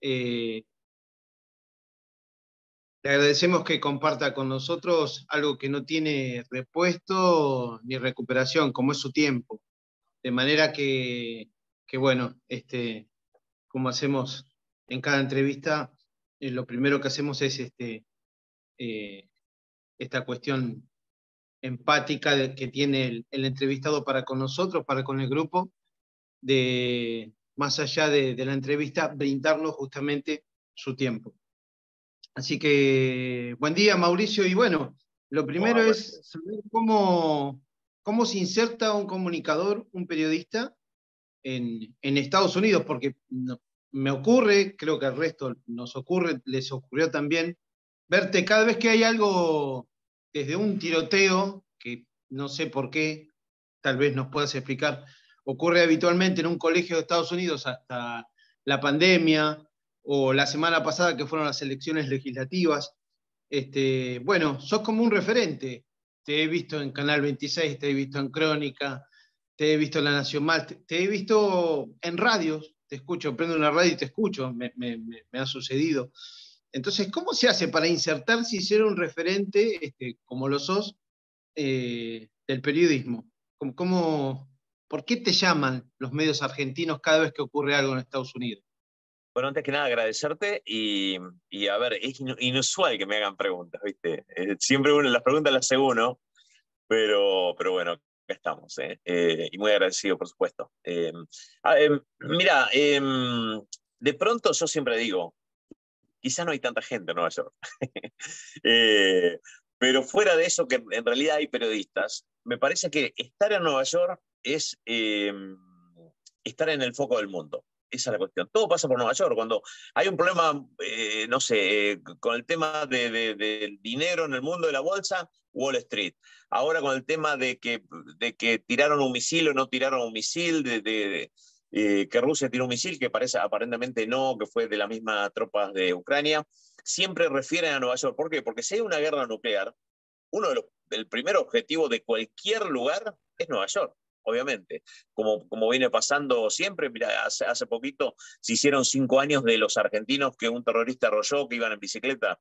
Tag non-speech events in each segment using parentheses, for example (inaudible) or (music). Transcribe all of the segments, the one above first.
Eh, le agradecemos que comparta con nosotros algo que no tiene repuesto ni recuperación, como es su tiempo. De manera que, bueno, este, como hacemos en cada entrevista, eh, lo primero que hacemos es este, eh, esta cuestión empática que tiene el, el, entrevistado para con nosotros, para con el grupo, de más allá de, la entrevista, brindarnos justamente su tiempo. Así que, buen día, Mauricio. Y bueno, lo primero es saber cómo, cómo se inserta un comunicador, un periodista en, Estados Unidos, porque me ocurre, creo que al resto nos ocurre, les ocurrió también, verte cada vez que hay algo desde un tiroteo, que no sé por qué, tal vez nos puedas explicar, ocurre habitualmente en un colegio de Estados Unidos hasta la pandemia o la semana pasada que fueron las elecciones legislativas. Este, bueno, sos como un referente. Te he visto en Canal 26, te he visto en Crónica, te he visto en La Nación Más, te, he visto en radios, te escucho, prendo una radio y te escucho, me, ha sucedido. Entonces, ¿cómo se hace para insertarse y ser un referente, este, como lo sos, eh, del periodismo? ¿Cómo, ¿Por qué te llaman los medios argentinos cada vez que ocurre algo en Estados Unidos? Bueno, antes que nada agradecerte y, a ver, es inusual que me hagan preguntas, ¿viste? Eh, siempre uno, las preguntas las hace uno, pero, pero bueno, acá estamos, ¿eh? Eh, y muy agradecido, por supuesto. Ah, em, mira, em, de pronto yo siempre digo, quizá no hay tanta gente en Nueva York, (laughs) pero fuera de eso, que en realidad hay periodistas, me parece que estar en Nueva York es em, estar en el foco del mundo. Esa es la cuestión. Todo pasa por Nueva York. Cuando hay un problema, eh, no sé, con el tema del dinero en el mundo de la bolsa, Wall Street. Ahora con el tema de que, de que tiraron un misil o no tiraron un misil, de, eh, que Rusia tiró un misil, que parece aparentemente no, que fue de las mismas tropas de Ucrania, siempre refieren a Nueva York. ¿Por qué? Porque si hay una guerra nuclear, uno de los, el primer objetivo de cualquier lugar es Nueva York obviamente, como, como viene pasando siempre. Mira, hace, hace poquito se hicieron cinco años de los argentinos que un terrorista arrolló, que iban en bicicleta,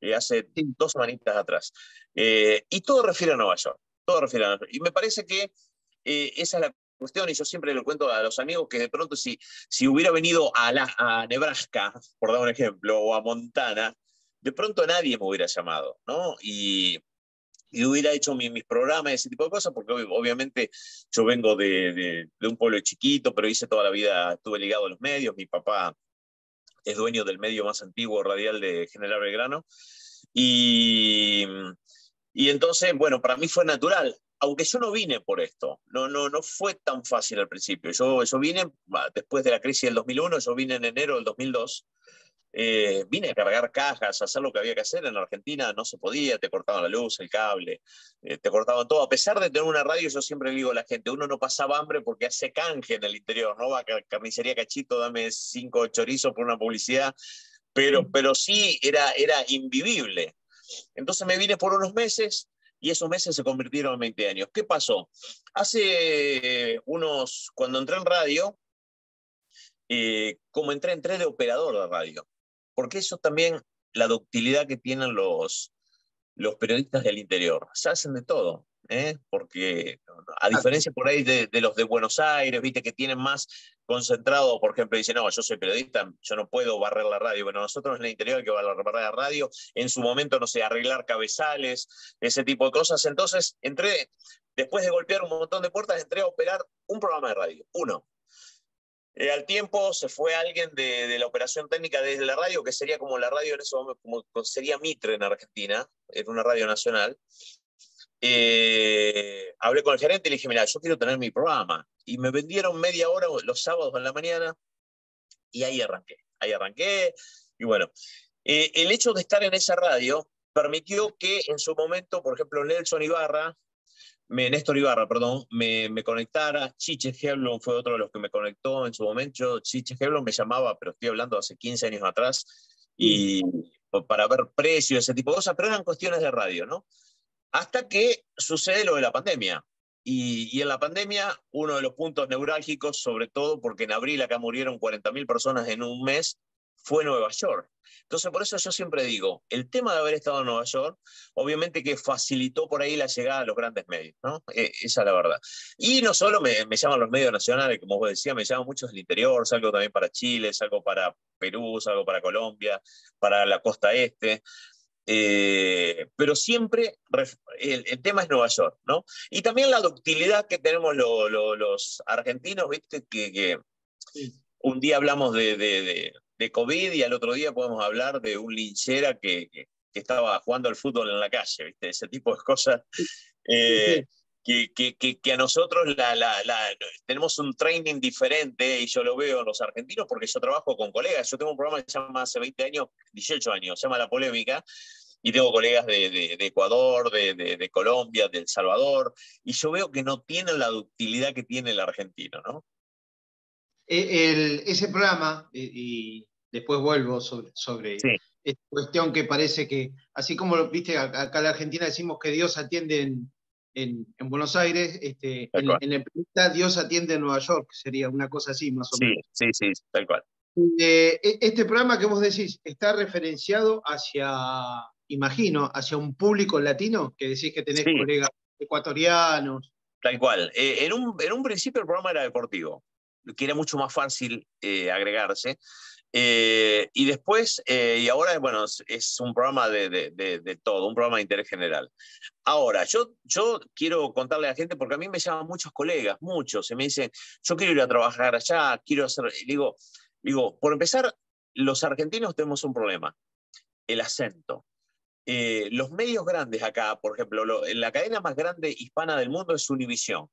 eh, hace dos semanitas atrás. Eh, y todo refiere a Nueva York, todo refiere a Nueva York. Y me parece que eh, esa es la cuestión, y yo siempre le cuento a los amigos que de pronto si, si hubiera venido a, la, a Nebraska, por dar un ejemplo, o a Montana, de pronto nadie me hubiera llamado, ¿no? Y, y hubiera hecho mis programas, ese tipo de cosas, porque obviamente yo vengo de, de, un pueblo chiquito, pero hice toda la vida, estuve ligado a los medios, mi papá es dueño del medio más antiguo radial de General Belgrano, y, y entonces, bueno, para mí fue natural, aunque yo no vine por esto, no, no, no fue tan fácil al principio, yo, yo vine después de la crisis del 2001, yo vine en enero del 2002, eh, vine a cargar cajas, a hacer lo que había que hacer. En Argentina no se podía, te cortaban la luz, el cable, eh, te cortaban todo. A pesar de tener una radio, yo siempre digo a la gente, uno no pasaba hambre porque hace canje en el interior, ¿no? Va a carnicería cachito, dame cinco chorizos por una publicidad, pero, pero sí era, era invivible. Entonces me vine por unos meses y esos meses se convirtieron en 20 años. ¿Qué pasó? Hace unos, cuando entré en radio, eh, como entré, entré de operador de radio porque eso también, la ductilidad que tienen los, los periodistas del interior, se hacen de todo. ¿eh? porque a diferencia por ahí de, los de Buenos Aires, viste que tienen más concentrado, por ejemplo, dicen, no, yo soy periodista, yo no puedo barrer la radio. Bueno, nosotros en el interior hay que barrer la radio, en su momento, no sé, arreglar cabezales, ese tipo de cosas. Entonces, entré, después de golpear un montón de puertas, entré a operar un programa de radio, uno. Eh, al tiempo se fue alguien de, la operación técnica desde la radio, que sería como la radio en momento, como sería Mitre en Argentina, era una radio nacional. Eh, hablé con el gerente y le dije, mira, yo quiero tener mi programa. Y me vendieron media hora los sábados en la mañana y ahí arranqué. Ahí arranqué. Y bueno, eh, el hecho de estar en esa radio permitió que en su momento, por ejemplo, Nelson Ibarra, me, Néstor Ibarra, perdón, me, me, conectara. Chiche Heblon fue otro de los que me conectó en su momento. Chiche Heblon me llamaba, pero estoy hablando hace 15 años atrás, y para ver precios, ese tipo de cosas, pero eran cuestiones de radio, ¿no? Hasta que sucede lo de la pandemia. Y, en la pandemia, uno de los puntos neurálgicos, sobre todo porque en abril acá murieron 40.000 personas en un mes, fue Nueva York. Entonces, por eso yo siempre digo, el tema de haber estado en Nueva York, obviamente que facilitó por ahí la llegada a los grandes medios, ¿no? E, esa es la verdad. Y no solo me, llaman los medios nacionales, como vos decías, me llaman muchos del interior, salgo también para Chile, salgo para Perú, salgo para Colombia, para la costa este. Eh, pero siempre el, tema es Nueva York, ¿no? Y también la ductilidad que tenemos los argentinos, ¿viste? Que, un día hablamos de, de COVID y al otro día podemos hablar de un linchera que, que, estaba jugando al fútbol en la calle, ¿viste? Ese tipo de cosas. Eh, que, que, a nosotros la, la, la, tenemos un training diferente y yo lo veo en los argentinos porque yo trabajo con colegas. Yo tengo un programa que se llama hace 20 años, 18 años, se llama La Polémica, y tengo colegas de, de, Ecuador, de, de, Colombia, de El Salvador, y yo veo que no tienen la ductilidad que tiene el argentino, ¿no? E, el, ese programa, y después vuelvo sobre, sobre esta cuestión que parece que, así como viste, acá en la Argentina decimos que Dios atiende en, en, Buenos Aires, este, en, el planeta Dios atiende en Nueva York, sería una cosa así más o menos. Sí, sí, tal cual. Eh, e, este programa que vos decís está referenciado hacia, imagino, hacia un público latino, que decís que tenés colegas ecuatorianos. Tal cual. Eh, en, un, en un principio el programa era deportivo, que era mucho más fácil eh, agregarse. Eh, y después, eh, y ahora, bueno, es, un programa de, de, todo, un programa de interés general. Ahora, yo, yo quiero contarle a la gente, porque a mí me llaman muchos colegas, muchos, y me dicen, yo quiero ir a trabajar allá, quiero hacer, digo, digo, por empezar, los argentinos tenemos un problema, el acento. Eh, los medios grandes acá, por ejemplo, la cadena más grande hispana del mundo es Univision.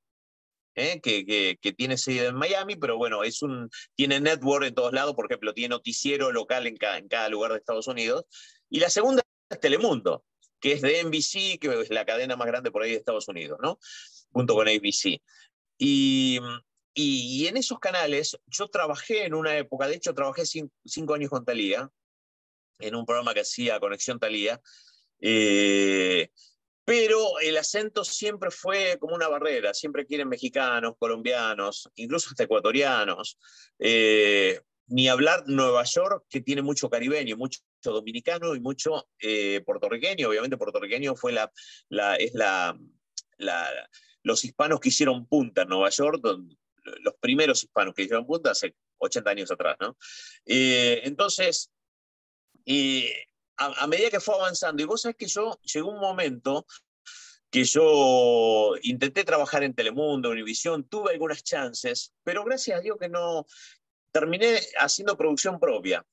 ¿Eh? que, que, tiene sede en Miami, pero bueno, es un, tiene network en todos lados, por ejemplo, tiene noticiero local en cada, en cada lugar de Estados Unidos. Y la segunda es Telemundo, que es de NBC, que es la cadena más grande por ahí de Estados Unidos, ¿no? Junto con ABC. Y, y, y en esos canales yo trabajé en una época, de hecho trabajé cinco, años con Talía, en un programa que hacía Conexión Talía. Eh, pero el acento siempre fue como una barrera, siempre quieren mexicanos, colombianos, incluso hasta ecuatorianos. Eh, ni hablar Nueva York, que tiene mucho caribeño, mucho dominicano y mucho eh, puertorriqueño. Obviamente puertorriqueño fue la, es la, los hispanos que hicieron punta en Nueva York, los primeros hispanos que hicieron punta hace 80 años atrás. ¿no? Eh, entonces, a, medida que fue avanzando, y vos sabés que yo llegó un momento que yo intenté trabajar en Telemundo, Univisión, tuve algunas chances, pero gracias a Dios que no terminé haciendo producción propia.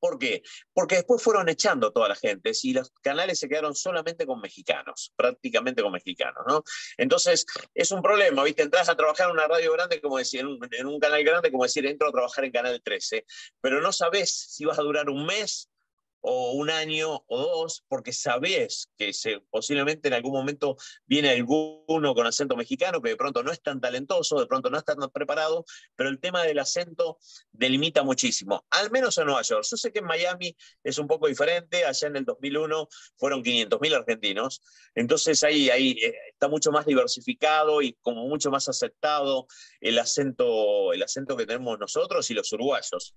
¿Por qué? Porque después fueron echando toda la gente y los canales se quedaron solamente con mexicanos, prácticamente con mexicanos, ¿no? Entonces, es un problema, ¿viste? Entras a trabajar en una radio grande, como decir, en un, canal grande, como decir, entro a trabajar en Canal 13, pero no sabes si vas a durar un mes o un año o dos, porque sabés que se, posiblemente en algún momento viene alguno con acento mexicano que de pronto no es tan talentoso, de pronto no está tan preparado, pero el tema del acento delimita muchísimo, al menos en Nueva York. Yo sé que en Miami es un poco diferente, allá en el 2001 fueron 500.000 argentinos, entonces ahí, ahí eh, está mucho más diversificado y como mucho más aceptado el acento, el acento que tenemos nosotros y los uruguayos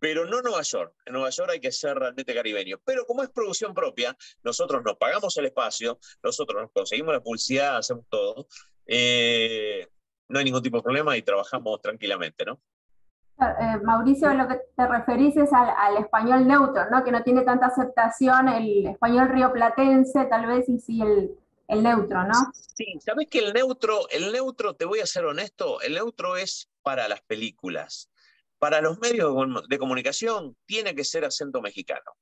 pero no Nueva York. En Nueva York hay que ser realmente caribeño. Pero como es producción propia, nosotros nos pagamos el espacio, nosotros nos conseguimos la publicidad, hacemos todo. Eh, no hay ningún tipo de problema y trabajamos tranquilamente, ¿no? Eh, Mauricio, lo que te referís es al, español neutro, ¿no? Que no tiene tanta aceptación el español rioplatense, tal vez, y sí el, el neutro, ¿no? Sí, sabes que el neutro, el neutro, te voy a ser honesto, el neutro es para las películas para los medios de comunicación tiene que ser acento mexicano.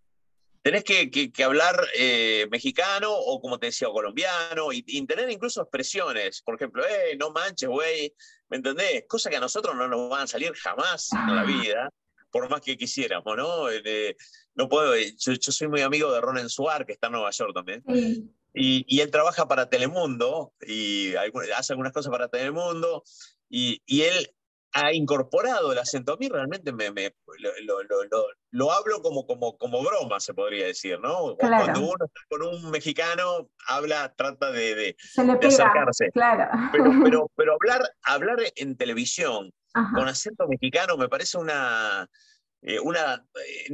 Tenés que, hablar eh, mexicano o, como te decía, colombiano y, tener incluso expresiones. Por ejemplo, eh, no manches, güey, ¿me entendés? Cosa que a nosotros no nos van a salir jamás en la vida, por más que quisiéramos, ¿no? Eh, no puedo, yo, soy muy amigo de Ronen Suar, que está en Nueva York también. Y, y, él trabaja para Telemundo y hace algunas cosas para Telemundo. Y, y él ha incorporado el acento. A mí realmente me, lo, hablo como, como, como broma, se podría decir, ¿no? Cuando uno está con un mexicano, habla, trata de, acercarse. Claro. (laughs) Pero, pero, hablar, hablar en televisión con acento mexicano me parece una, eh, una eh,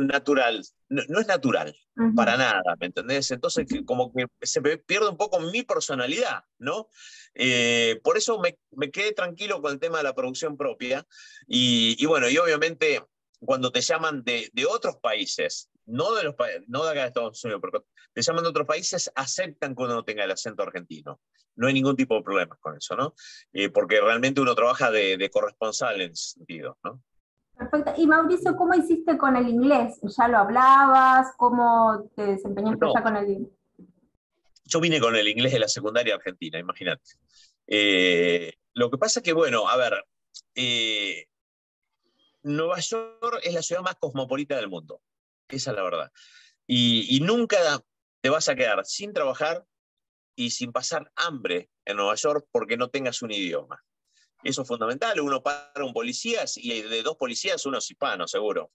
natural, no, es natural, para nada, ¿me entendés? Entonces, como que se pierde un poco mi personalidad, ¿no? Eh, por eso me, me, quedé tranquilo con el tema de la producción propia. Y, bueno, y obviamente cuando te llaman de, de otros países, no de, los, no de acá de Estados Unidos, pero te llaman de otros países, aceptan que uno no tenga el acento argentino. No hay ningún tipo de problemas con eso, ¿no? porque realmente uno trabaja de, de corresponsal en ese sentido, ¿no? Perfecto. Y Mauricio, ¿cómo hiciste con el inglés? ¿Ya lo hablabas? ¿Cómo te desempeñaste ya con el inglés? Yo vine con el inglés de la secundaria argentina, imagínate. Eh, lo que pasa es que, bueno, a ver, eh, Nueva York es la ciudad más cosmopolita del mundo, esa es la verdad. Y, y nunca te vas a quedar sin trabajar y sin pasar hambre en Nueva York porque no tengas un idioma. Eso es fundamental. Uno para un policía y de dos policías uno es hispano, seguro.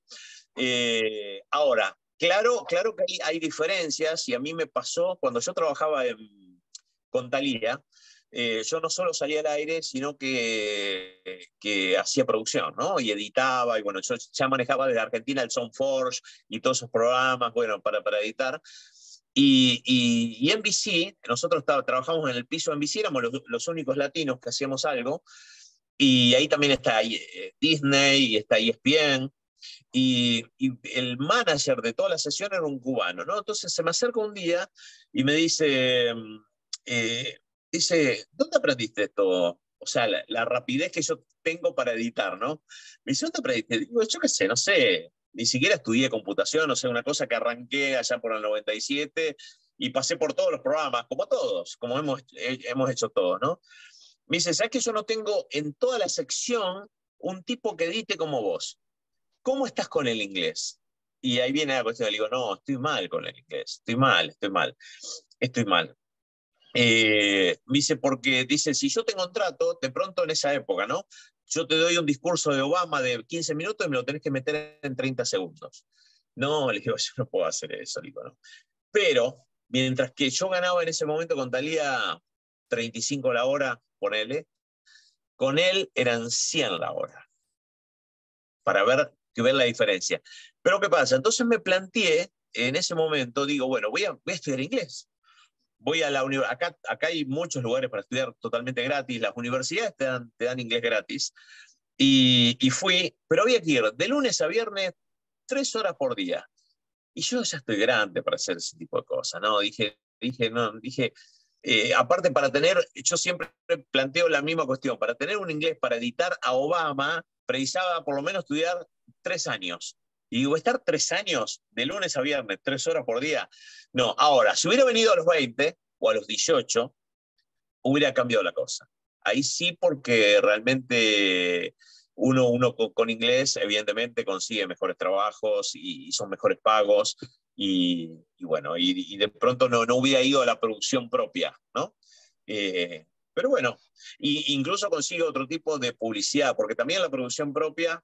Eh, ahora, claro, claro que hay, diferencias y a mí me pasó cuando yo trabajaba con Talía, eh, yo no solo salía al aire, sino que, que hacía producción, ¿no? Y editaba, y bueno, yo ya manejaba desde Argentina el Soundforge y todos esos programas, bueno, para, para editar. Y, y, NBC, nosotros trabajamos en el piso de NBC, éramos los, los, únicos latinos que hacíamos algo, y ahí también está eh, Disney y está ESPN. Y, y, el manager de toda la sesión era un cubano, ¿no? Entonces se me acerca un día y me dice, mm, eh, dice, ¿dónde aprendiste esto? O sea, la, rapidez que yo tengo para editar, ¿no? Me dice, ¿dónde aprendiste? Digo, yo qué sé, no sé, ni siquiera estudié computación, no sé, una cosa que arranqué allá por el 97 y pasé por todos los programas, como todos, como hemos, hemos hecho todos, ¿no? Me dice, ¿sabes que yo no tengo en toda la sección un tipo que edite como vos? ¿Cómo estás con el inglés? Y ahí viene la cuestión, le digo, no, estoy mal con el inglés, estoy mal, estoy mal, estoy mal. Eh, me dice, porque dice, si yo tengo un trato, de pronto en esa época, ¿no? Yo te doy un discurso de Obama de 15 minutos y me lo tenés que meter en 30 segundos. No, le digo, (laughs) yo no puedo hacer eso, digo, ¿no? Pero, mientras que yo ganaba en ese momento con Talía 35 la hora, ponele, con él eran 100 la hora, para ver, que ver la diferencia. Pero ¿qué pasa? Entonces me planteé, en ese momento, digo, bueno, voy a, voy a estudiar inglés. Voy a la acá, acá hay muchos lugares para estudiar totalmente gratis, las universidades te dan, te dan inglés gratis. Y, y fui, pero había que ir de lunes a viernes, tres horas por día. Y yo ya estoy grande para hacer ese tipo de cosas, ¿no? Dije, dije, no, dije, eh, aparte, para tener, yo siempre planteo la misma cuestión, para tener un inglés para editar a Obama, precisaba por lo menos estudiar tres años. Y digo, estar tres años, de lunes a viernes, tres horas por día. No, ahora, si hubiera venido a los 20 o a los 18, hubiera cambiado la cosa. Ahí sí, porque realmente uno, uno con, inglés, evidentemente, consigue mejores trabajos y son mejores pagos y, bueno, y, de pronto no, no hubiera ido a la producción propia, ¿no? Eh, pero bueno, y, incluso consigue otro tipo de publicidad, porque también la producción propia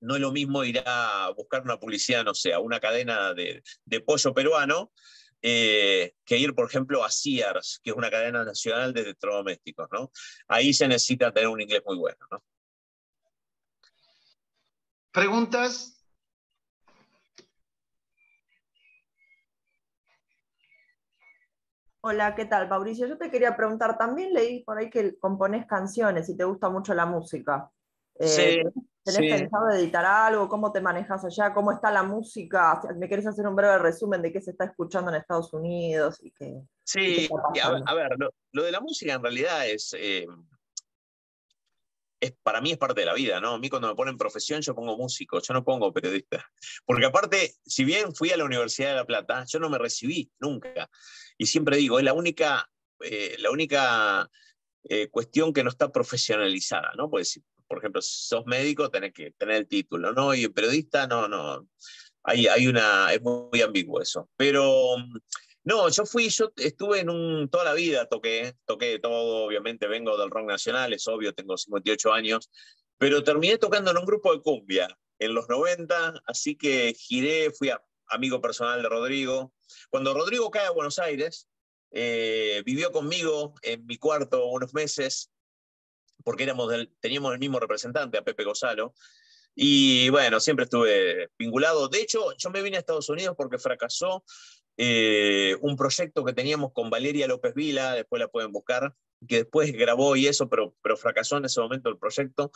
no es lo mismo ir a buscar una publicidad, no sé, a una cadena de, de pollo peruano, eh, que ir, por ejemplo, a Sears, que es una cadena nacional de electrodomésticos, ¿no? Ahí se necesita tener un inglés muy bueno, ¿no? ¿Preguntas? Hola, ¿qué tal, Mauricio? Yo te quería preguntar, también leí por ahí que compones canciones y te gusta mucho la música. Eh, sí. ¿Tenés pensado editar algo? ¿Cómo te manejas allá? ¿Cómo está la música? ¿Me querés hacer un breve resumen de qué se está escuchando en Estados Unidos? Y qué, sí, a, ver, lo, de la música en realidad es, eh, es, para mí es parte de la vida, ¿no? A mí cuando me ponen profesión yo pongo músico, yo no pongo periodista. Porque aparte, si bien fui a la Universidad de La Plata, yo no me recibí nunca y siempre digo, es la única, eh, la única eh, cuestión que no está profesionalizada, ¿no? Pues, por ejemplo, si sos médico, tenés que tener el título, ¿no? Y periodista, no, no. Hay, hay una, es muy ambiguo eso. Pero No, yo fui, yo estuve en toda la vida, toqué, toqué todo, obviamente vengo del rock nacional, es obvio, tengo 58 años, pero terminé tocando en un grupo de cumbia en los 90, así que giré, fui amigo personal de Rodrigo. Cuando Rodrigo cae a Buenos Aires, eh, vivió conmigo en mi cuarto unos meses, porque éramos teníamos el mismo representante, a Pepe Gonzalo, y bueno, siempre estuve vinculado. De hecho, yo me vine a Estados Unidos porque fracasó eh, un proyecto que teníamos con Valeria López Vila, después la pueden buscar, que después grabó y eso, pero, pero fracasó en ese momento el proyecto.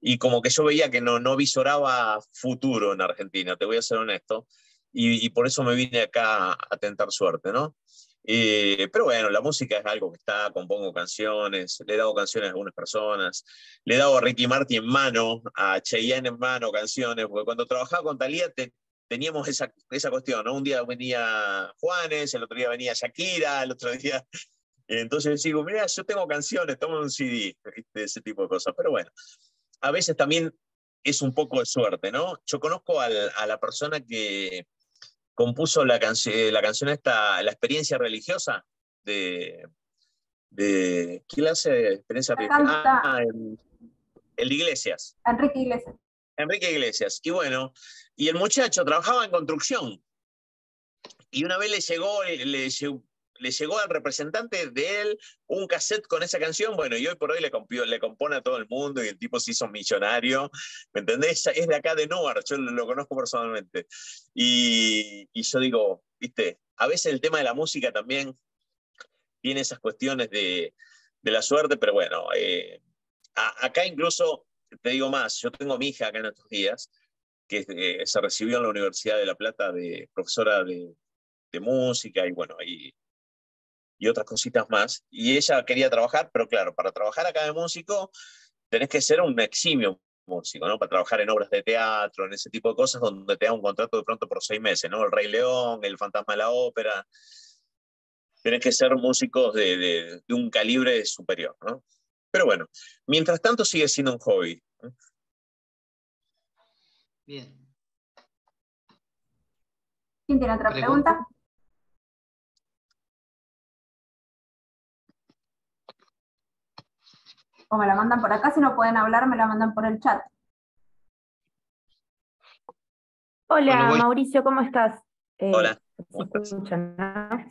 Y como que yo veía que no, no visoraba futuro en Argentina, te voy a ser honesto. Y, y por eso me vine acá a tentar suerte, ¿no? Eh, pero bueno, la música es algo que está, compongo canciones, le he dado canciones a algunas personas, le he dado a Ricky Martin en mano, a Cheyenne en mano canciones, porque cuando trabajaba con Talía teníamos esa, esa cuestión, ¿no? Un día venía Juanes, el otro día venía Shakira, el otro día... (laughs) Entonces digo, mira, yo tengo canciones, tomo un CD, ese tipo de cosas. Pero bueno, a veces también es un poco de suerte, ¿no? Yo conozco a la persona que, compuso la, la canción esta, La experiencia religiosa, de, de ¿quién la hace experiencia religiosa? Ah, el, Iglesias. Enrique Iglesias. Enrique Iglesias. Y bueno, y el muchacho trabajaba en construcción. Y una vez le llegó, le, le, le llegó al representante de él un cassette con esa canción, bueno, y hoy por hoy le, le compone a todo el mundo y el tipo se hizo millonario, ¿me entendés? Es de acá de Newark, yo lo, conozco personalmente. Y, y, yo digo, viste, a veces el tema de la música también tiene esas cuestiones de, de la suerte, pero bueno, eh, acá incluso, te digo más, yo tengo mi hija acá en estos días, que eh, se recibió en la Universidad de La Plata de profesora de, música y bueno, ahí y otras cositas más. Y ella quería trabajar, pero claro, para trabajar acá de músico tenés que ser un eximio músico. Para trabajar en obras de teatro, en ese tipo de cosas, donde te da un contrato de pronto por seis meses, ¿no? El Rey León, El Fantasma de la Ópera. Tenés que ser músicos de, de, un calibre superior, ¿no? Pero bueno, mientras tanto sigue siendo un hobby. Bien. ¿Quién tiene otra pregunta? o me la mandan por acá, si no pueden hablar, me la mandan por el chat. Hola, Mauricio, ¿cómo estás? Eh, Hola.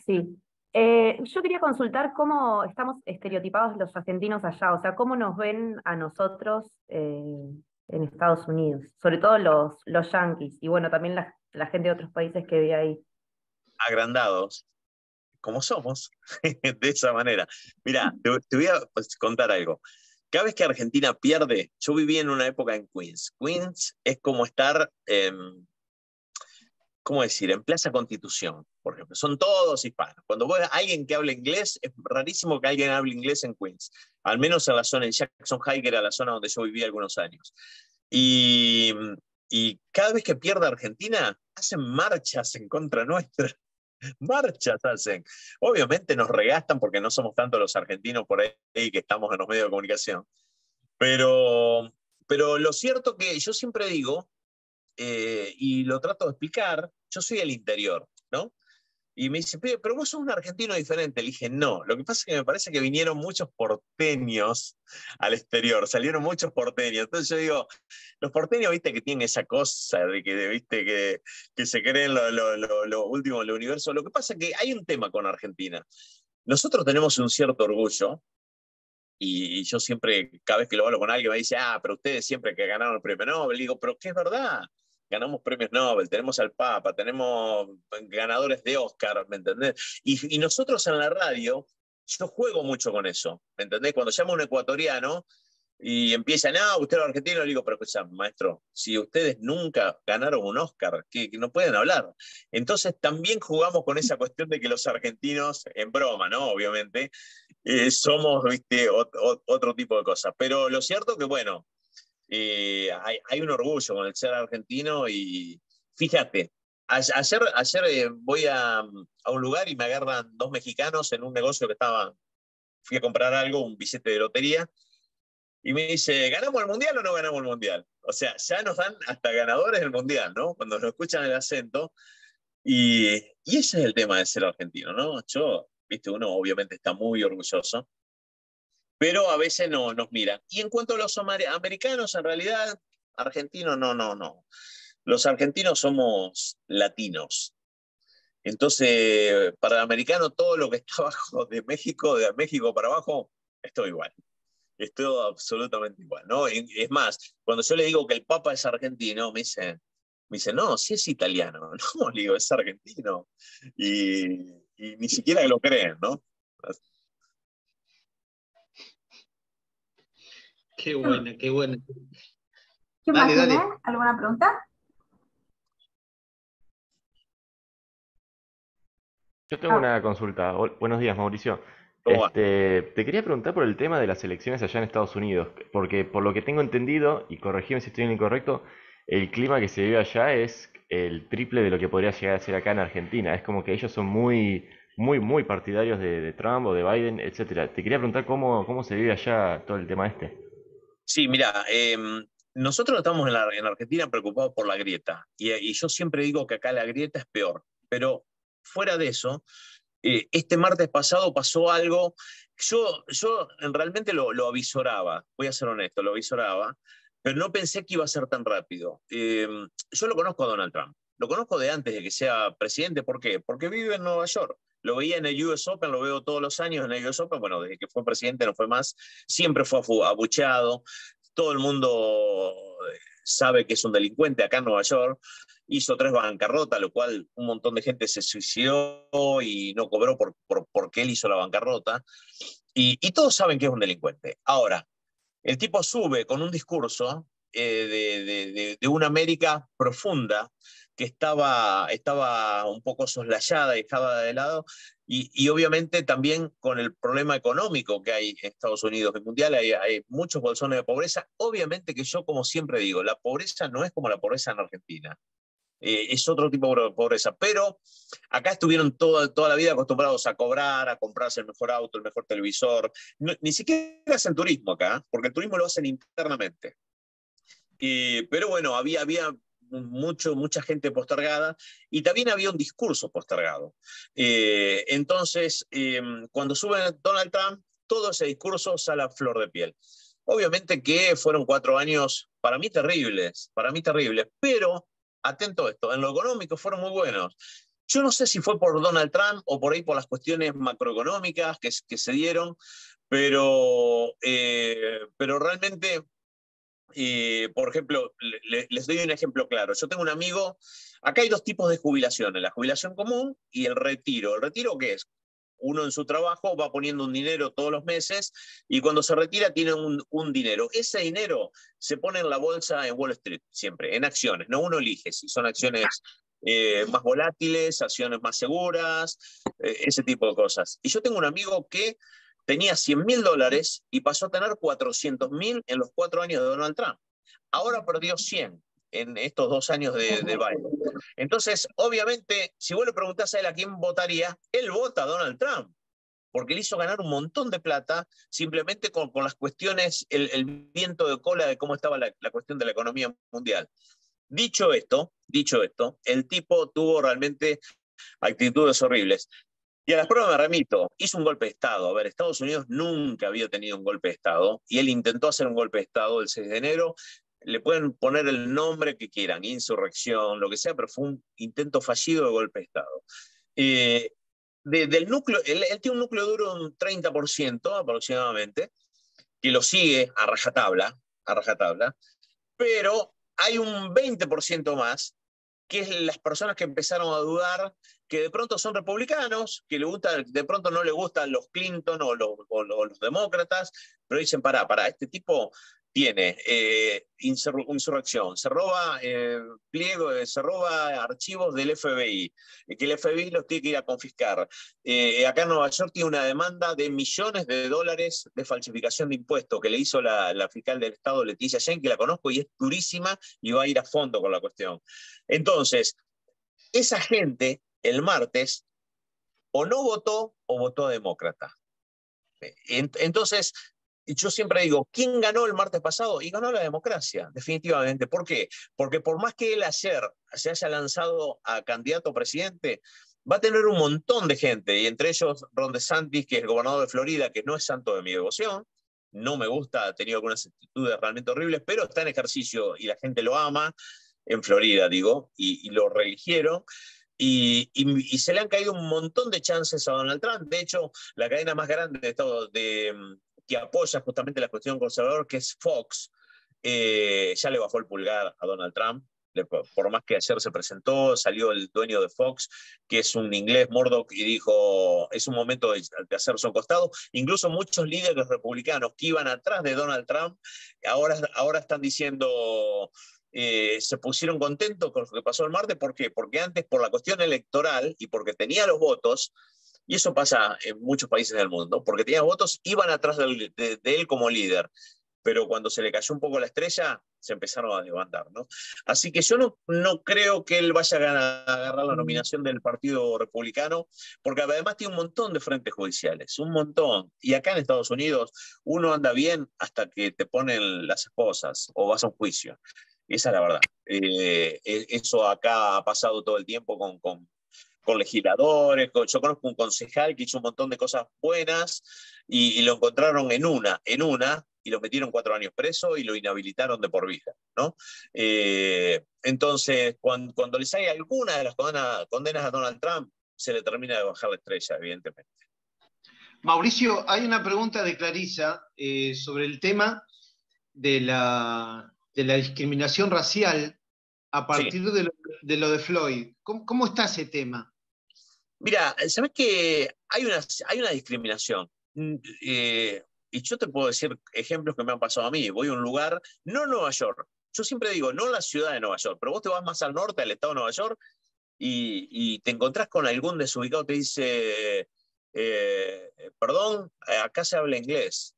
Sí. Eh, yo quería consultar cómo estamos estereotipados los argentinos allá, o sea, cómo nos ven a nosotros eh, en Estados Unidos, sobre todo los, los yanquis, y bueno, también la, gente de otros países que vive ahí. Agrandados, como somos, (laughs) de esa manera. Mira, (laughs) te, voy a pues, contar algo. Cada vez que Argentina pierde, yo viví en una época en Queens. Queens es como estar, ¿cómo decir?, en Plaza Constitución, por ejemplo. Son todos hispanos. Cuando vos alguien que habla inglés, es rarísimo que alguien hable inglés en Queens. Al menos en la zona, en Jackson High, que era la zona donde yo vivía algunos años. Y, y cada vez que pierde Argentina, hacen marchas en contra nuestra (laughs) marchas hacen. Obviamente nos regastan porque no somos tanto los argentinos por ahí que estamos en los medios de comunicación. Pero, pero lo cierto que yo siempre digo, eh, y lo trato de explicar, yo soy el interior, ¿no? Y me dice, pero vos sos un argentino diferente. Le dije, no, lo que pasa es que me parece que vinieron muchos porteños al exterior, salieron muchos porteños. Entonces yo digo, los porteños, viste, que tienen esa cosa de que, viste, que, que se creen lo, lo, lo, lo último del universo. Lo que pasa es que hay un tema con Argentina. Nosotros tenemos un cierto orgullo, y, yo siempre, cada vez que lo hablo con alguien, me dice, ah, pero ustedes siempre que ganaron el premio Nobel, digo, pero qué es verdad ganamos premios Nobel, tenemos al Papa, tenemos ganadores de Oscar, ¿me entendés? Y, nosotros en la radio, yo juego mucho con eso, ¿me entendés? Cuando llama un ecuatoriano y empiezan, ah, usted es argentino, le digo, pero escucha, maestro, si ustedes nunca ganaron un Oscar, que, no pueden hablar. Entonces también jugamos con esa cuestión de que los argentinos, en broma, ¿no? Obviamente, eh, somos, viste, otro tipo de cosas. Pero lo cierto que, bueno, eh, hay, un orgullo con el ser argentino y fíjate, ayer, ayer eh, voy a, un lugar y me agarran dos mexicanos en un negocio que estaba, fui a comprar algo, un billete de lotería, y me dice, ¿ganamos el mundial o no ganamos el mundial? O sea, ya nos dan hasta ganadores del mundial, ¿no? Cuando nos escuchan el acento. Y, y ese es el tema de ser argentino, ¿no? Yo, viste, uno obviamente está muy orgulloso, pero a veces no nos miran. Y en cuanto a los americanos, en realidad, argentinos, no, no, no. Los argentinos somos latinos. Entonces, para el americano, todo lo que está (laughs) abajo de México, de México para abajo, estoy igual. Estoy absolutamente igual, ¿no? Es más, cuando yo le digo que el Papa es argentino, me dicen, me dice, no, si es italiano. (laughs) No, le digo, es argentino. Y, y ni siquiera lo creen, ¿no? Qué buena, qué buena. ¿Qué más tiene? ¿Alguna pregunta? Yo tengo una consulta. Buenos días, Mauricio. Este, te quería preguntar por el tema de las elecciones allá en Estados Unidos, porque por lo que tengo entendido, y corregime si estoy incorrecto, el clima que se vive allá es el triple de lo que podría llegar a ser acá en Argentina. Es como que ellos son muy, muy, muy partidarios de, Trump o de Biden, etcétera. Te quería preguntar cómo, cómo se vive allá todo el tema este. Sí, mira, em, nosotros estamos en, la, en, Argentina preocupados por la grieta, y, yo siempre digo que acá la grieta es peor, pero fuera de eso, eh, este martes pasado pasó algo, yo, yo realmente lo, lo avisoraba, voy a ser honesto, lo avisoraba, pero no pensé que iba a ser tan rápido. Em, yo lo conozco a Donald Trump, lo conozco de antes de que sea presidente, ¿por qué? Porque vive en Nueva York. Lo veía en el US Open, lo veo todos los años en el US Open, bueno, desde que fue presidente no fue más, siempre fue abucheado, todo el mundo eh, sabe que es un delincuente acá en Nueva York, hizo tres bancarrotas, lo cual un montón de gente se suicidó y no cobró por, por, porque él hizo la bancarrota, y, y todos saben que es un delincuente. Ahora, el tipo sube con un discurso eh, de, una América profunda que estaba, estaba un poco soslayada y dejada de lado, y, obviamente también con el problema económico que hay en Estados Unidos y mundial, hay, hay, muchos bolsones de pobreza. Obviamente que yo, como siempre digo, la pobreza no es como la pobreza en Argentina. Eh, es otro tipo de pobreza. Pero acá estuvieron toda, toda la vida acostumbrados a cobrar, a comprarse el mejor auto, el mejor televisor. ni siquiera hacen turismo acá, porque el turismo lo hacen internamente. pero bueno, había, había mucho, mucha gente postergada y también había un discurso postergado. Eh, entonces, em, cuando sube Donald Trump, todo ese discurso sale a flor de piel. Obviamente que fueron cuatro años para mí terribles, para mí terribles, pero atento a esto, en lo económico fueron muy buenos. Yo no sé si fue por Donald Trump o por ahí por las cuestiones macroeconómicas que, se dieron, pero, eh, pero realmente, por ejemplo, les doy un ejemplo claro. Yo tengo un amigo, acá hay dos tipos de jubilaciones, la jubilación común y el retiro. ¿El retiro qué es? uno en su trabajo va poniendo un dinero todos los meses y cuando se retira tiene un, dinero. Ese dinero se pone en la bolsa en Wall Street siempre, en acciones, no uno elige si son acciones eh, más volátiles, acciones más seguras, eh, ese tipo de cosas. Y yo tengo un amigo que tenía 100 mil dólares y pasó a tener 400 mil en los cuatro años de Donald Trump. Ahora perdió 100 en estos dos años de, de, Biden. Entonces, obviamente, si vos le preguntás a él a quién votaría, él vota a Donald Trump, porque le hizo ganar un montón de plata simplemente con, con las cuestiones, el, el, viento de cola de cómo estaba la, la, cuestión de la economía mundial. Dicho esto, dicho esto, el tipo tuvo realmente actitudes horribles. Y a las pruebas me remito, hizo un golpe de Estado. A ver, Estados Unidos nunca había tenido un golpe de Estado y él intentó hacer un golpe de Estado el 6 de enero le pueden poner el nombre que quieran, insurrección, lo que sea, pero fue un intento fallido de golpe de Estado. Eh, del núcleo, él, tiene un núcleo duro de un 30% aproximadamente, que lo sigue a rajatabla, a rajatabla, pero hay un 20% más, que es las personas que empezaron a dudar, que de pronto son republicanos, que le gusta, de pronto no le gustan los Clinton o los, demócratas, pero dicen, para, para, este tipo tiene eh, insurrección, se roba eh, eh, se roba archivos del FBI, que el FBI los tiene que ir a confiscar. acá en Nueva York tiene una demanda de millones de dólares de falsificación de impuestos que le hizo la, fiscal del Estado, Leticia Yen, que la conozco y es durísima y va a ir a fondo con la cuestión. Entonces, esa gente el martes o no votó o votó demócrata. Entonces, yo siempre digo, ¿quién ganó el martes pasado? Y ganó la democracia, definitivamente. ¿Por qué? Porque por más que él ayer se haya lanzado a candidato a presidente, va a tener un montón de gente, y entre ellos Ron DeSantis, que es el gobernador de Florida, que no es santo de mi devoción, no me gusta, ha tenido algunas actitudes realmente horribles, pero está en ejercicio y la gente lo ama, en Florida, digo, y, lo reeligieron. Y, se le han caído un montón de chances a Donald Trump. De hecho, la cadena más grande de, de, que apoya justamente la cuestión conservadora, que es Fox, eh, ya le bajó el pulgar a Donald Trump. por más que ayer se presentó, salió el dueño de Fox, que es un inglés, Murdoch, y dijo, es un momento de, de hacerse un costado. Incluso muchos líderes republicanos que iban atrás de Donald Trump, ahora, ahora están diciendo, eh, se pusieron contentos con lo que pasó el martes. ¿Por qué? Porque antes, por la cuestión electoral y porque tenía los votos, y eso pasa en muchos países del mundo, porque tenía votos, iban atrás de, él como líder, pero cuando se le cayó un poco la estrella, se empezaron a levantar, ¿no? Así que yo no, no creo que él vaya a, agarrar la nominación del Partido Republicano, porque además tiene un montón de frentes judiciales, un montón. Y acá en Estados Unidos uno anda bien hasta que te ponen las esposas o vas a un juicio. Esa es la verdad. Eh, e, eso acá ha pasado todo el tiempo con, con con legisladores. yo conozco un concejal que hizo un montón de cosas buenas y, lo encontraron en una, en una, y lo metieron cuatro años preso y lo inhabilitaron de por vida. ¿no? Eh, entonces, cuando, cuando, les hay alguna de las condenas, a Donald Trump, se le termina de bajar la estrella, evidentemente. Mauricio, hay una pregunta de Clarisa eh, sobre el tema de la, de la discriminación racial a partir de, lo, de, Floyd. ¿Cómo, está ese tema? Mira, ¿sabes que hay una, hay una discriminación? Mm, eh, y yo te puedo decir ejemplos que me han pasado a mí. Voy a un lugar, no Nueva York. Yo siempre digo, no la ciudad de Nueva York, pero vos te vas más al norte, al estado de Nueva York, y, te encontrás con algún desubicado que te dice, eh, perdón, acá se habla inglés.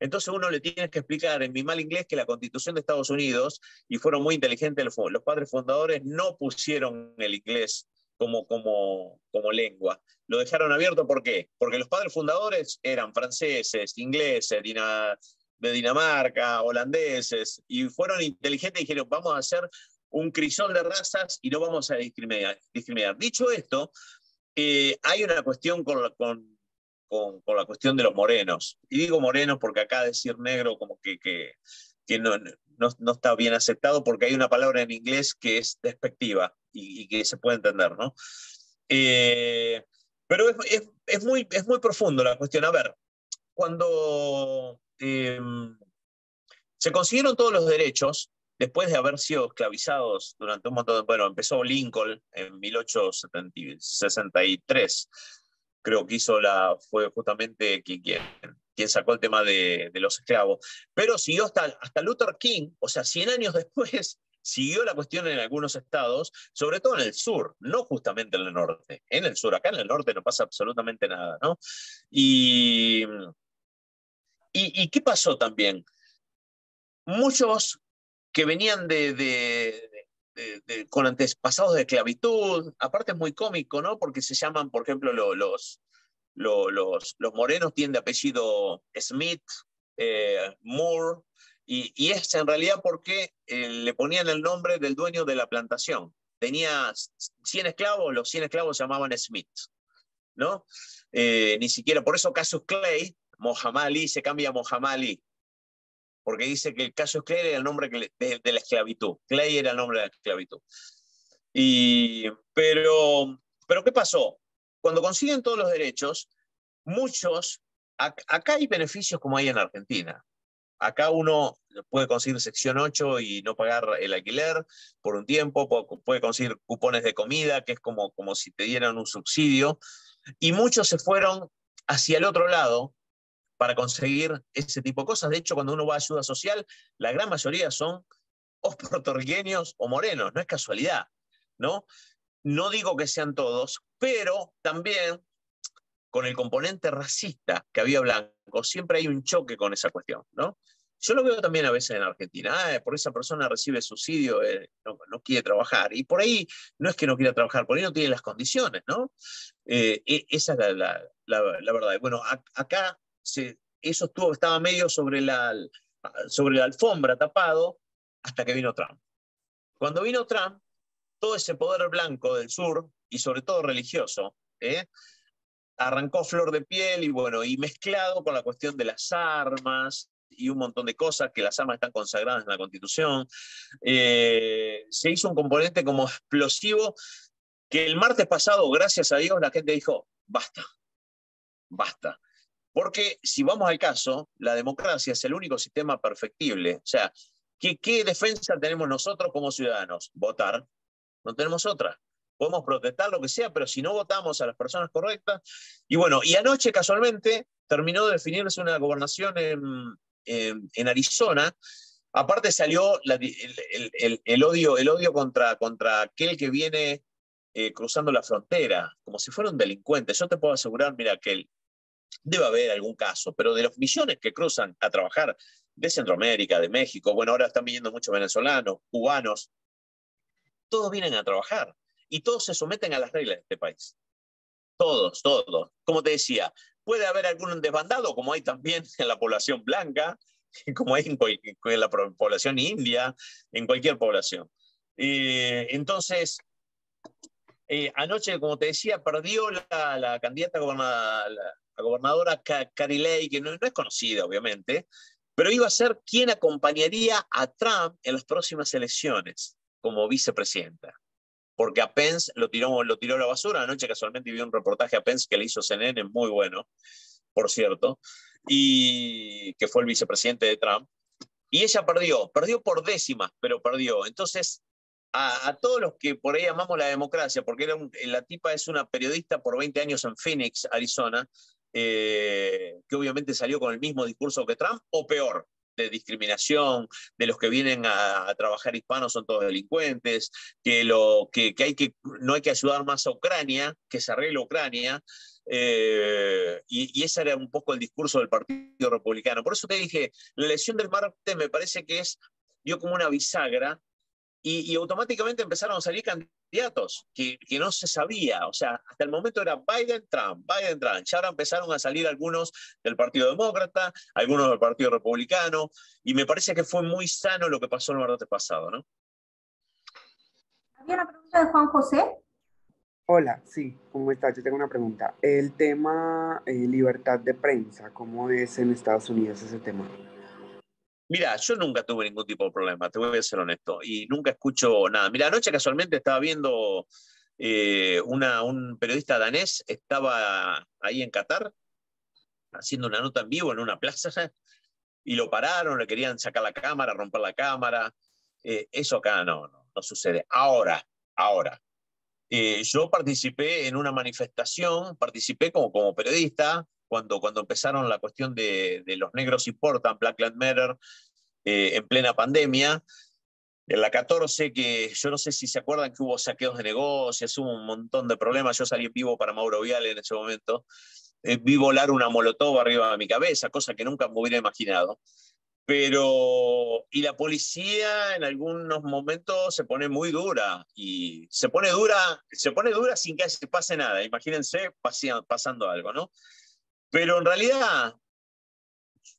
Entonces uno le tiene que explicar en mi mal inglés que la constitución de Estados Unidos, y fueron muy inteligentes los, padres fundadores, no pusieron el inglés como, como, como lengua. Lo dejaron abierto, ¿por qué? Porque los padres fundadores eran franceses, ingleses, de Dinamarca, holandeses, y fueron inteligentes y dijeron, vamos a hacer un crisol de razas y no vamos a discriminar. discriminar. Dicho esto, eh, hay una cuestión con, con con, la cuestión de los morenos. Y digo morenos porque acá decir negro como que, que, no, no, está bien aceptado porque hay una palabra en inglés que es despectiva y, que se puede entender, ¿no? Eh, pero es, es, muy, es muy profundo la cuestión. A ver, cuando em, se consiguieron todos los derechos, después de haber sido esclavizados durante un montón de... Bueno, empezó Lincoln en 1863 creo que hizo la, fue justamente quien, sacó el tema de, los esclavos. Pero siguió hasta, hasta Luther King, o sea, 100 años (laughs) después, siguió la cuestión en algunos estados, sobre todo en el sur, no justamente en el norte. En el sur, acá en el norte no pasa absolutamente nada, ¿no? Y, y, qué pasó también? Muchos que venían de, con antepasados de esclavitud. Aparte es muy cómico, ¿no? Porque se llaman, por ejemplo, los, los, los, morenos tienen de apellido Smith, eh, Moore, y, es en realidad porque eh, le ponían el nombre del dueño de la plantación. Tenía 100 esclavos, los 100 esclavos se llamaban Smith, ¿no? Eh, ni siquiera, por eso Casus Clay, Mohamed se cambia a Mohamed porque dice que el caso Clay era el nombre de, la esclavitud. Clay era el nombre de la esclavitud. Y, pero, pero, ¿qué pasó? Cuando consiguen todos los derechos, muchos, acá hay beneficios como hay en Argentina. Acá uno puede conseguir sección 8 y no pagar el alquiler por un tiempo, puede conseguir cupones de comida, que es como, como si te dieran un subsidio. Y muchos se fueron hacia el otro lado, para conseguir ese tipo de cosas. De hecho, cuando uno va a ayuda social, la gran mayoría son (laughs) o puertorriqueños o morenos, no es casualidad, ¿no? No digo que sean todos, pero también con el componente racista que había blanco, siempre hay un choque con esa cuestión, ¿no? Yo lo veo también a veces en Argentina, ah, por esa persona recibe subsidio, eh, no, quiere trabajar. Y por ahí no es que no quiera trabajar, por ahí no tiene las condiciones, ¿no? Eh, e, esa es la, verdad. Bueno, acá eso estaba medio sobre la, sobre la alfombra tapado hasta que vino Trump. Cuando vino Trump, todo ese poder blanco del sur, y sobre todo religioso, ¿eh? arrancó flor de piel y bueno, y mezclado con la cuestión de las armas y un montón de cosas, que las armas están consagradas en la Constitución, eh, se hizo un componente como explosivo que el martes pasado, gracias a Dios, la gente dijo, basta, basta. Porque si vamos al caso, la democracia es el único sistema perfectible. O sea, ¿qué, qué defensa tenemos nosotros como ciudadanos? Votar. No tenemos otra podemos protestar, lo que sea, pero si no votamos a las personas correctas. Y bueno, y anoche casualmente terminó de definirse una gobernación en, Arizona. Aparte salió el, odio, el odio contra, contra aquel que viene eh, cruzando la frontera, como si fuera un delincuente. Yo te puedo asegurar, mira, que debe haber algún caso, pero de los millones que cruzan a trabajar de Centroamérica, de México, bueno, ahora están viniendo muchos venezolanos, cubanos, todos vienen a trabajar y todos se someten a las reglas de este país. Todos, todos. Como te decía, puede haber algún desbandado, como hay también en la población blanca, (laughs) como hay en, la población india, en cualquier población. Eh, entonces, anoche, como te decía, perdió la, candidata a gobernadora, Carilei, que no, es conocida, obviamente, pero iba a ser quien acompañaría a Trump en las próximas elecciones como vicepresidenta porque a Pence lo tiró, a la basura. Anoche casualmente vi un reportaje a Pence que le hizo CNN, muy bueno, por cierto, y que fue el vicepresidente de Trump. Y ella perdió, perdió por décimas, pero perdió. Entonces, a, todos los que por ahí amamos la democracia, porque la tipa es una periodista por 20 años en Phoenix, Arizona, eh, que obviamente salió con el mismo discurso que Trump, o peor, de discriminación, de los que vienen a, trabajar hispanos son todos delincuentes, que, lo, que, hay que no hay que ayudar más a Ucrania, que se arregle Ucrania. Eh, y, ese era un poco el discurso del Partido Republicano. Por eso te dije, la elección del martes me parece que es, dio como una bisagra y, automáticamente empezaron a salir candidatos que, que, no se sabía. O sea, hasta el momento era Biden-Trump, Biden-Trump. Ya ahora empezaron a salir algunos del Partido Demócrata, algunos del Partido Republicano, y me parece que fue muy sano lo que pasó el martes pasado, ¿no? Había una pregunta de Juan José. Hola, sí, ¿cómo estás? Yo tengo una pregunta. El tema eh, libertad de prensa, ¿cómo es en Estados Unidos ese tema? Mira, yo nunca tuve ningún tipo de problema, te voy a ser honesto, y nunca escucho nada. Mira, anoche casualmente estaba viendo eh, una, un periodista danés, estaba ahí en Qatar haciendo una nota en vivo en una plaza (laughs) y lo pararon, le querían sacar la cámara, romper la cámara. Eh, eso acá no, no, no, sucede. Ahora, ahora. Eh, yo participé en una manifestación, participé como, como periodista, cuando, cuando empezaron la cuestión de, de los negros importan, Black Lives Matter, eh, en plena pandemia. En la 14, que yo no sé si se acuerdan que hubo saqueos de negocios, hubo un montón de problemas. Yo salí vivo para Mauro Viale en ese momento. Eh, vi volar una molotov arriba de mi cabeza, cosa que nunca me hubiera imaginado. Pero, y la policía en algunos momentos se pone muy dura y se pone dura, se pone dura sin que pase nada. Imagínense pasando algo, ¿no? Pero en realidad,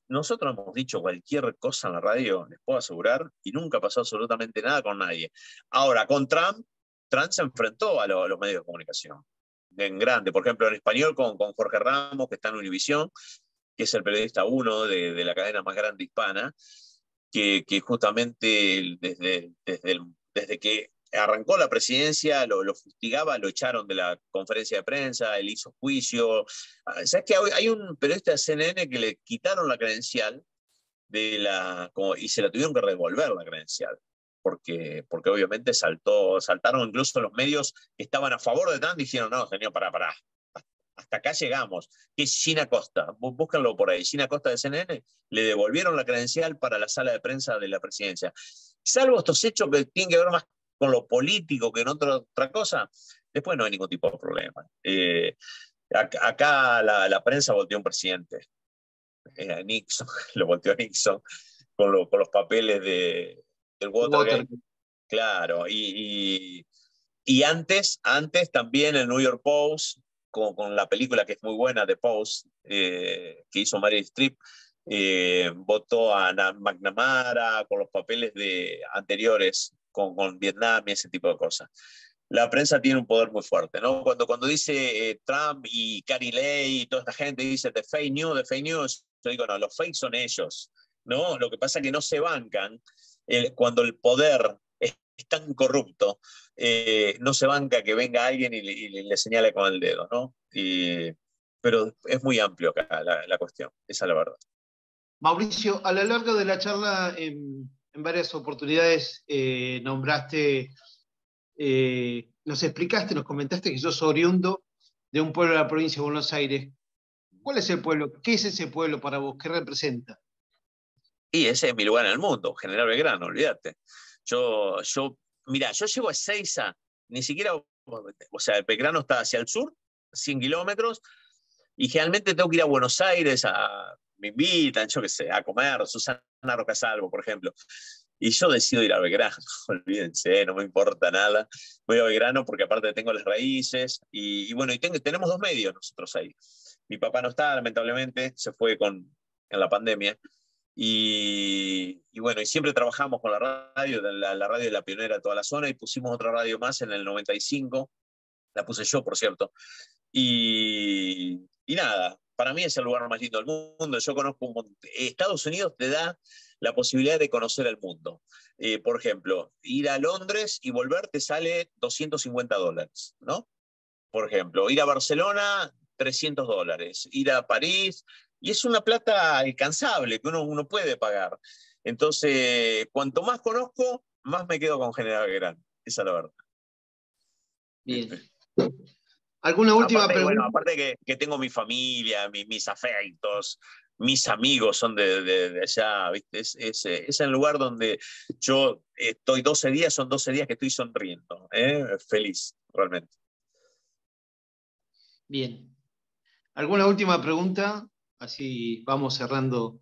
nosotros hemos dicho cualquier cosa en la radio, les puedo asegurar, y nunca pasó absolutamente nada con nadie. Ahora, con Trump, Trump se enfrentó a, los medios de comunicación en grande. Por ejemplo, en español con, con Jorge Ramos, que está en Univisión, que es el periodista uno de, la cadena más grande hispana, que, que justamente desde, desde, desde que arrancó la presidencia, lo, lo, fustigaba, lo echaron de la conferencia de prensa, él hizo juicio. Ah, ¿Sabes que hay un periodista de CNN que le quitaron la credencial de la, y se la tuvieron que revolver la credencial? Porque, porque obviamente saltó, saltaron incluso los medios que estaban a favor de Trump, dijeron, no, señor, para, para, hasta acá llegamos, que es Gina Costa, búsquenlo por ahí, Gina Costa de CNN, le devolvieron la credencial para la sala de prensa de la presidencia. Salvo estos hechos que tienen que ver más con lo político que en otra, otra cosa, después no hay ningún tipo de problema. Eh, acá la, prensa volteó a un presidente, eh, Nixon, (laughs) lo volteó a Nixon, con, con los papeles de, del Watergate. Claro, y, y, antes, antes también el New York Post, con, con, la película que es muy buena, The Post, que hizo Mary Streep, votó a McNamara con los papeles de, anteriores con, Vietnam y ese tipo de cosas la prensa tiene un poder muy fuerte, ¿no? Cuando, cuando dice eh, Trump y Carrie y toda esta gente dice de fake news, de fake news, yo digo, no, los fake son ellos, ¿no? Lo que pasa es que no se bancan cuando el poder es, tan corrupto, eh, no se banca que venga alguien y le, señale con el dedo, ¿no? pero es muy amplio acá la, cuestión, esa es la verdad. Mauricio, a lo largo de la charla, en, varias oportunidades eh, nombraste eh, nos explicaste, nos comentaste que sos oriundo de un pueblo de la provincia de Buenos Aires. ¿Cuál es el pueblo? ¿Qué es ese pueblo para vos? ¿Qué representa? Y ese es mi lugar en el mundo, General Belgrano, olvídate. Yo, yo, mira, yo llego a Ezeiza, ni siquiera, o sea, el Belgrano está hacia el sur, 100 kilómetros, y generalmente tengo que ir a Buenos Aires, a, me invitan, yo qué sé, a comer, Susana Rocasalvo, por ejemplo. Y yo decido ir a Belgrano, (laughs) olvídense, no me importa nada. Voy a Belgrano porque aparte tengo las raíces y, bueno, y tenemos dos medios nosotros ahí. Mi papá no está, lamentablemente, se fue con, en la pandemia. Y, bueno, y siempre trabajamos con la radio, la, la, radio de la pionera toda la zona y pusimos otra radio más en el 95, la puse yo, por cierto. Y, y nada, para mí es el lugar más lindo del mundo. Yo conozco un Estados Unidos te da la posibilidad de conocer el mundo. Eh, por ejemplo, ir a Londres y volver te sale 250 dólares, ¿no? Por ejemplo, ir a Barcelona, 300 dólares. Ir a París, y es una plata alcanzable que uno, uno puede pagar. Entonces, cuanto más conozco, más me quedo con General Gran. Esa es la verdad. Bien. ¿Alguna última aparte, pregunta? Bueno, aparte que, que tengo mi familia, mis afectos, mis amigos son de, allá, ¿viste? Es, es, el lugar donde yo estoy 12 días, son 12 días que estoy sonriendo, ¿eh? feliz, realmente. Bien. ¿Alguna última pregunta? Así vamos cerrando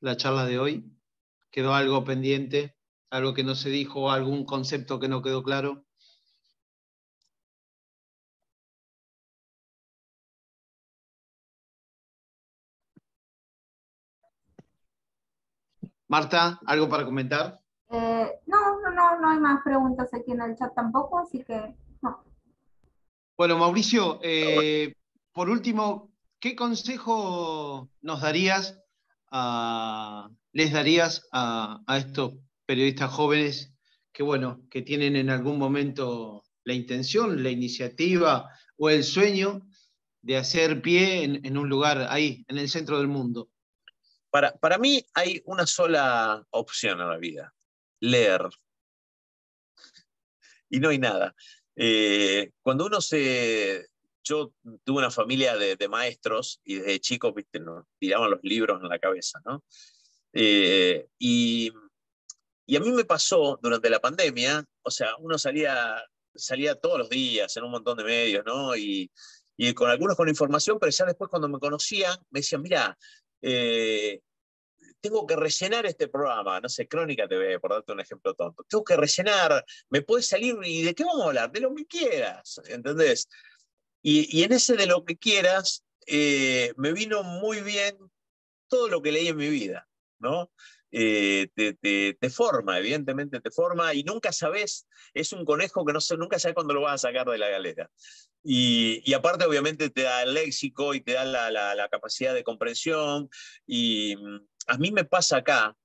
la charla de hoy. ¿Quedó algo pendiente? ¿Algo que no se dijo? ¿Algún concepto que no quedó claro? Marta, ¿algo para comentar? Eh, no, no, no, no hay más preguntas aquí en el chat tampoco, así que no. Bueno, Mauricio, eh, por último, ¿qué consejo nos darías, les darías a, estos periodistas jóvenes que, bueno, que tienen en algún momento la intención, la iniciativa o el sueño de hacer pie en un lugar ahí, en el centro del mundo? Para, para mí hay una sola opción en la vida, leer. Y no hay nada. Eh, cuando uno se... Yo tuve una familia de, maestros y desde chicos, viste, nos tiraban los libros en la cabeza, ¿no? Eh, y, y, a mí me pasó durante la pandemia, o sea, uno salía, salía todos los días en un montón de medios, ¿no? Y, y con algunos con información, pero ya después cuando me conocían, me decían, mira, eh, tengo que rellenar este programa, no sé, Crónica TV, por darte un ejemplo tonto. Tengo que rellenar, me puedes salir y de qué vamos a hablar, de lo que quieras, ¿entendés? Y, en ese de lo que quieras, eh, me vino muy bien todo lo que leí en mi vida, ¿no? Eh, te, forma, evidentemente te forma y nunca sabes, es un conejo que no sé, nunca sabes cuándo lo vas a sacar de la galera. Y, aparte obviamente te da el léxico y te da la, capacidad de comprensión y mm, a mí me pasa acá,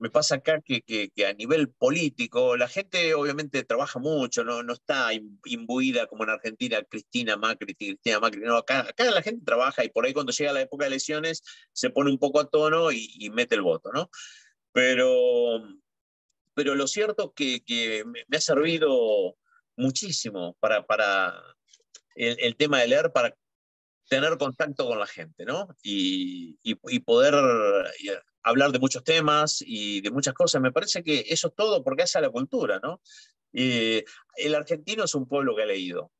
me pasa acá que, que, a nivel político la gente obviamente trabaja mucho, no, no está imbuida como en Argentina, Cristina Macri, Cristina Macri, no, acá, acá, la gente trabaja y por ahí cuando llega la época de elecciones se pone un poco a tono y, mete el voto, ¿no? Pero, pero lo cierto que, que me ha servido muchísimo para, para el, tema de leer, para tener contacto con la gente, ¿no? Y, y, y poder hablar de muchos temas y de muchas cosas. Me parece que eso es todo porque hace a la cultura, ¿no? el argentino es un pueblo que ha leído.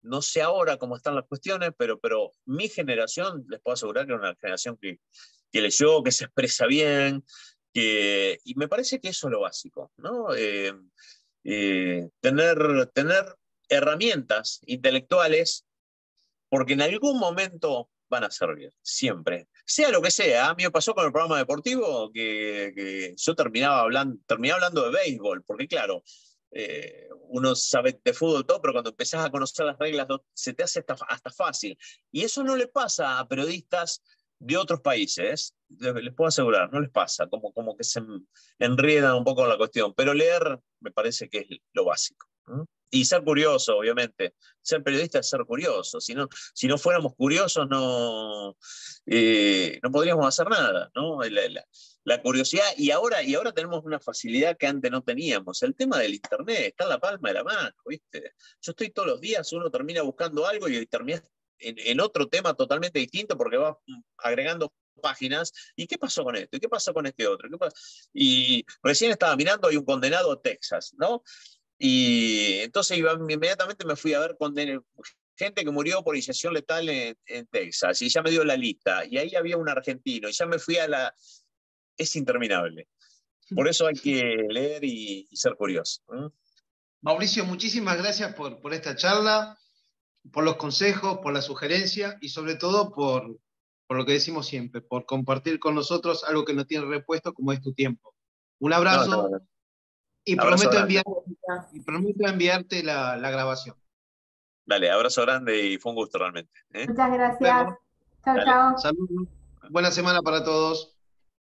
No sé ahora cómo están las cuestiones, pero, pero mi generación, les puedo asegurar que es una generación que, que leyó, que se expresa bien, que, y me parece que eso es lo básico, ¿no? Eh, eh, tener, tener herramientas intelectuales, porque en algún momento van a servir, siempre. Sea lo que sea, a mí me pasó con el programa deportivo que, yo terminaba hablando, terminaba hablando de béisbol, porque claro, eh, uno sabe de fútbol todo, pero cuando empezás a conocer las reglas se te hace hasta, fácil. Y eso no le pasa a periodistas de otros países, les puedo asegurar, no les pasa, como, como que se enriedan un poco la cuestión, pero leer me parece que es lo básico. Y ser curioso, obviamente. Ser periodista es ser curioso. Si no, si no fuéramos curiosos, no, eh, no podríamos hacer nada. ¿no? La, curiosidad, y ahora, y ahora tenemos una facilidad que antes no teníamos. El tema del Internet está en la palma de la mano. ¿viste? Yo estoy todos los días, uno termina buscando algo y termina en, otro tema totalmente distinto porque va agregando páginas. ¿Y qué pasó con esto? ¿Y qué pasó con este otro? y recién estaba mirando, hay un condenado a Texas, ¿no? Y entonces iba, inmediatamente me fui a ver con gente que murió por iniciación letal en, Texas, y ya me dio la lista, y ahí había un argentino, y ya me fui a la... Es interminable. Por eso hay que leer y, ser curioso. Mauricio, muchísimas gracias por, por esta charla, por los consejos, por la sugerencia y sobre todo por, por lo que decimos siempre, por compartir con nosotros algo que no tiene repuesto como es tu tiempo. Un abrazo. Y prometo, enviarte la, grabación. Dale, abrazo grande y fue un gusto realmente. ¿eh? Muchas gracias. Chao, chao. Buena semana para todos.